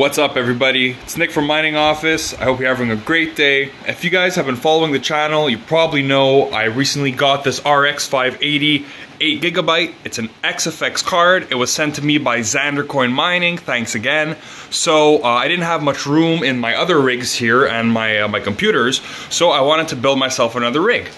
What's up everybody? It's Nick from Mining Office. I hope you're having a great day. If you guys have been following the channel, you probably know I recently got this RX 580 8 gigabyte. It's an XFX card. It was sent to me by Xander Coin Mining. Thanks again. So uh, I didn't have much room in my other rigs here and my uh, my computers, so I wanted to build myself another rig.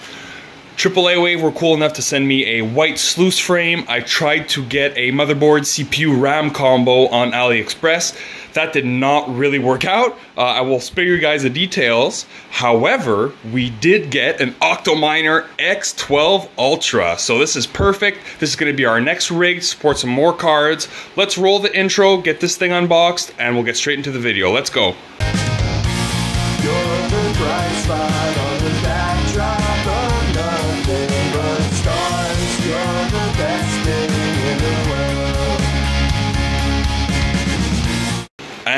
AAA Wave were cool enough to send me a white sluice frame. I tried to get a motherboard CPU RAM combo on AliExpress. That did not really work out. Uh, I will spare you guys the details. However, we did get an Octominer X12 Ultra. So this is perfect. This is gonna be our next rig, support some more cards. Let's roll the intro, get this thing unboxed, and we'll get straight into the video. Let's go.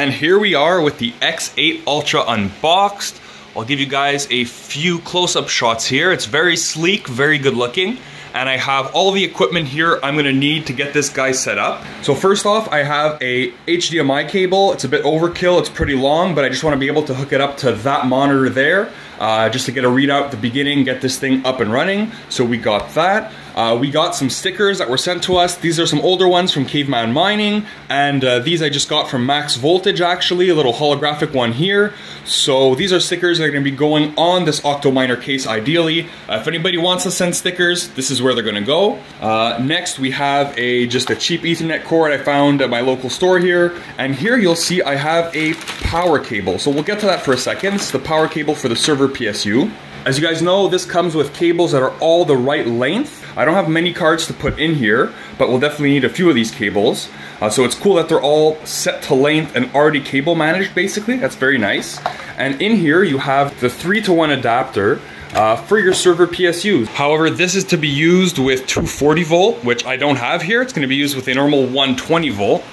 And here we are with the X8 Ultra unboxed. I'll give you guys a few close-up shots here. It's very sleek, very good looking. And I have all the equipment here I'm gonna need to get this guy set up. So first off, I have a HDMI cable. It's a bit overkill, it's pretty long, but I just wanna be able to hook it up to that monitor there, uh, just to get a readout at the beginning, get this thing up and running. So we got that. Uh, we got some stickers that were sent to us. These are some older ones from Caveman Mining, and uh, these I just got from Max Voltage actually, a little holographic one here. So these are stickers that are going to be going on this Octominer case ideally. Uh, if anybody wants to send stickers, this is where they're going to go. Uh, next we have a just a cheap ethernet cord I found at my local store here. And here you'll see I have a power cable. So we'll get to that for a second. It's the power cable for the server PSU. As you guys know, this comes with cables that are all the right length. I don't have many cards to put in here, but we'll definitely need a few of these cables. Uh, so it's cool that they're all set to length and already cable managed basically. That's very nice. And in here you have the 3 to 1 adapter uh, for your server PSUs. However, this is to be used with 240 volt, which I don't have here. It's going to be used with a normal 120 volt.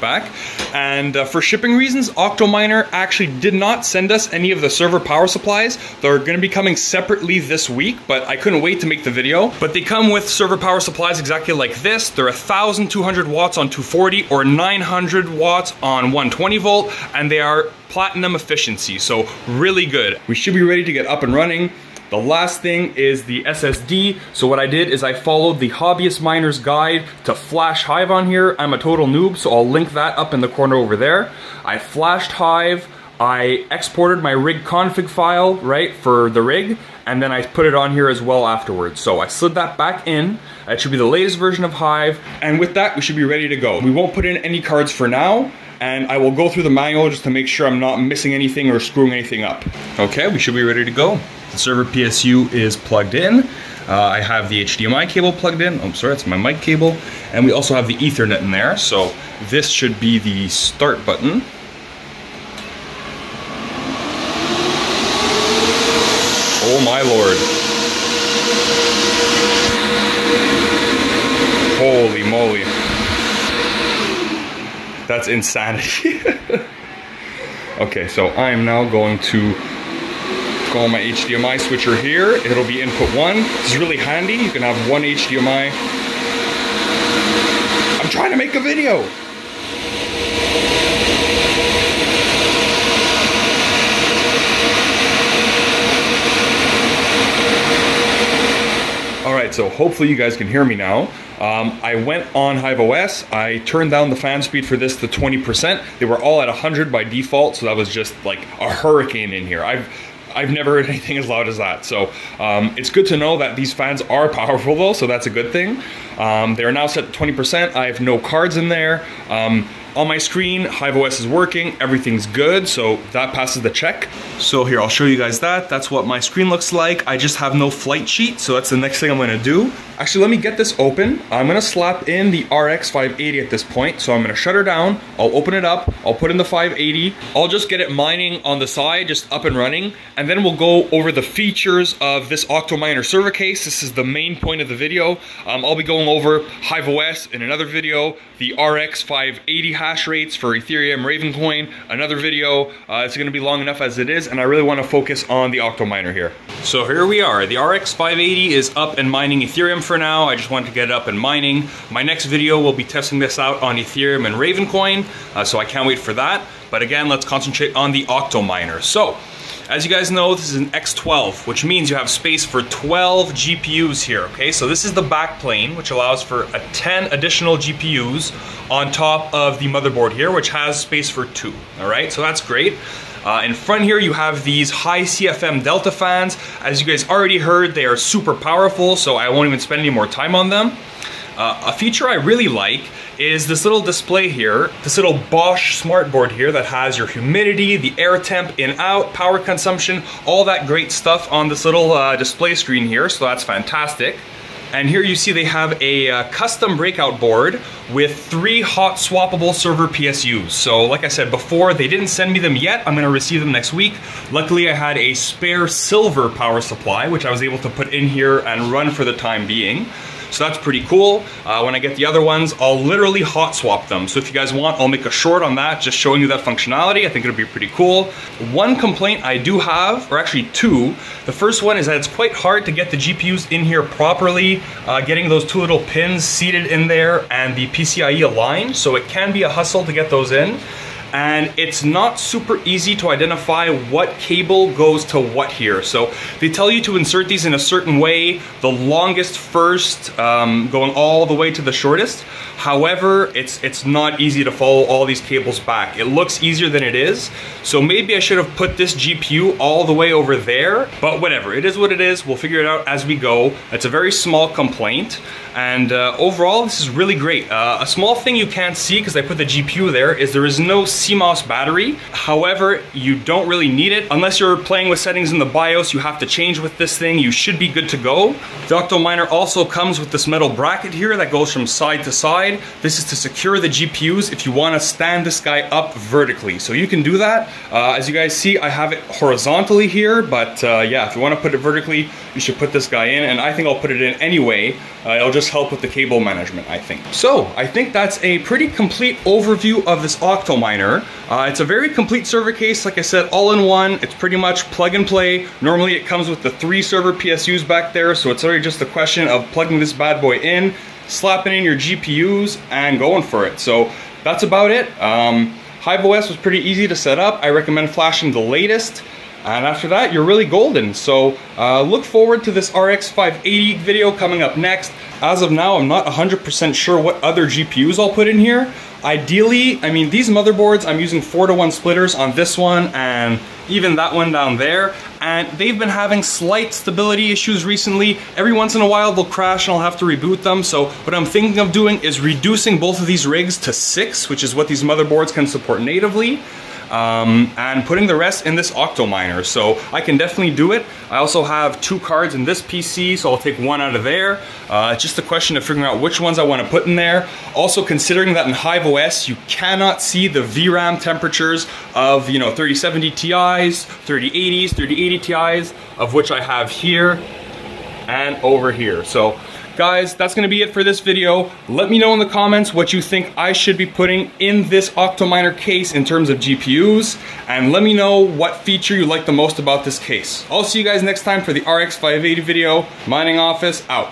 Back. And uh, for shipping reasons, Octominer actually did not send us any of the server power supplies. They're going to be coming separately this week, but I couldn't wait to make the video. But they come with server power supplies exactly like this. They're 1,200 watts on 240 or 900 watts on 120 volt, and they are platinum efficiency, so really good. We should be ready to get up and running. The last thing is the SSD. So what I did is I followed the Hobbyist Miner's Guide to Flash Hive on here. I'm a total noob, so I'll link that up in the corner over there. I flashed Hive, I exported my rig config file, right, for the rig, and then I put it on here as well afterwards. So I slid that back in. It should be the latest version of Hive, and with that, we should be ready to go. We won't put in any cards for now, and I will go through the manual just to make sure I'm not missing anything or screwing anything up. Okay, we should be ready to go. The server PSU is plugged in. Uh, I have the HDMI cable plugged in. I'm oh, sorry, that's my mic cable. And we also have the ethernet in there. So this should be the start button. Oh my lord. Holy moly. That's insanity. okay, so I'm now going to go on my HDMI switcher here. It'll be input one. Is really handy. You can have one HDMI. I'm trying to make a video. All right, so hopefully you guys can hear me now. Um, I went on Hive OS. I turned down the fan speed for this to 20%. They were all at 100 by default, so that was just like a hurricane in here. I've I've never heard anything as loud as that. So um, it's good to know that these fans are powerful though, so that's a good thing. Um, they are now set to 20%. I have no cards in there. On my screen, HiveOS is working, everything's good, so that passes the check. So here, I'll show you guys that. That's what my screen looks like. I just have no flight sheet, so that's the next thing I'm gonna do. Actually, let me get this open. I'm gonna slap in the RX 580 at this point, so I'm gonna shut her down, I'll open it up, I'll put in the 580, I'll just get it mining on the side, just up and running, and then we'll go over the features of this Octominer server case. This is the main point of the video. Um, I'll be going over HiveOS in another video, the RX 580 hack hash rates for Ethereum, Ravencoin, another video. Uh, it's gonna be long enough as it is, and I really wanna focus on the Octominer here. So here we are. The RX 580 is up and mining Ethereum for now. I just wanted to get it up and mining. My next video will be testing this out on Ethereum and Ravencoin, uh, so I can't wait for that. But again, let's concentrate on the Octominer. So, as you guys know, this is an X12, which means you have space for 12 GPUs here, okay? So this is the back plane, which allows for a 10 additional GPUs on top of the motherboard here, which has space for two, all right? So that's great. Uh, in front here, you have these high CFM Delta fans. As you guys already heard, they are super powerful, so I won't even spend any more time on them. Uh, a feature I really like is this little display here, this little Bosch smartboard here that has your humidity, the air temp in out, power consumption, all that great stuff on this little uh, display screen here, so that's fantastic. And here you see they have a uh, custom breakout board with three hot swappable server PSUs. So like I said before, they didn't send me them yet. I'm gonna receive them next week. Luckily I had a spare silver power supply, which I was able to put in here and run for the time being. So that's pretty cool. Uh, when I get the other ones, I'll literally hot swap them. So if you guys want, I'll make a short on that, just showing you that functionality. I think it'll be pretty cool. One complaint I do have, or actually two, the first one is that it's quite hard to get the GPUs in here properly, uh, getting those two little pins seated in there and the PCIe aligned. So it can be a hustle to get those in and it's not super easy to identify what cable goes to what here. So they tell you to insert these in a certain way, the longest first, um, going all the way to the shortest. However, it's, it's not easy to follow all these cables back. It looks easier than it is. So maybe I should have put this GPU all the way over there, but whatever, it is what it is. We'll figure it out as we go. It's a very small complaint. And uh, overall, this is really great. Uh, a small thing you can't see because I put the GPU there is there is no CMOS battery. However, you don't really need it. Unless you're playing with settings in the BIOS, you have to change with this thing. You should be good to go. The Octominer also comes with this metal bracket here that goes from side to side. This is to secure the GPUs if you want to stand this guy up vertically. So you can do that. Uh, as you guys see, I have it horizontally here, but uh, yeah, if you want to put it vertically, you should put this guy in, and I think I'll put it in anyway. Uh, it'll just help with the cable management, I think. So, I think that's a pretty complete overview of this Octominer. Uh, it's a very complete server case, like I said, all in one. It's pretty much plug and play. Normally it comes with the three server PSUs back there, so it's already just a question of plugging this bad boy in, slapping in your GPUs, and going for it. So, that's about it. Um, HiveOS was pretty easy to set up. I recommend flashing the latest. And after that, you're really golden. So uh, look forward to this RX 580 video coming up next. As of now, I'm not 100% sure what other GPUs I'll put in here. Ideally, I mean, these motherboards, I'm using 4 to 1 splitters on this one and even that one down there. And they've been having slight stability issues recently. Every once in a while they'll crash and I'll have to reboot them. So what I'm thinking of doing is reducing both of these rigs to 6, which is what these motherboards can support natively um, and putting the rest in this Octominer. So I can definitely do it. I also have two cards in this PC, so I'll take one out of there. Uh, it's just a question of figuring out which ones I want to put in there. Also considering that in HiveOS, you cannot see the VRAM temperatures of, you know, 3070 Ti's, 3080s, 3080 Ti's, of which I have here and over here. So Guys, that's gonna be it for this video. Let me know in the comments what you think I should be putting in this Octominer case in terms of GPUs, and let me know what feature you like the most about this case. I'll see you guys next time for the RX 580 video. Mining Office, out.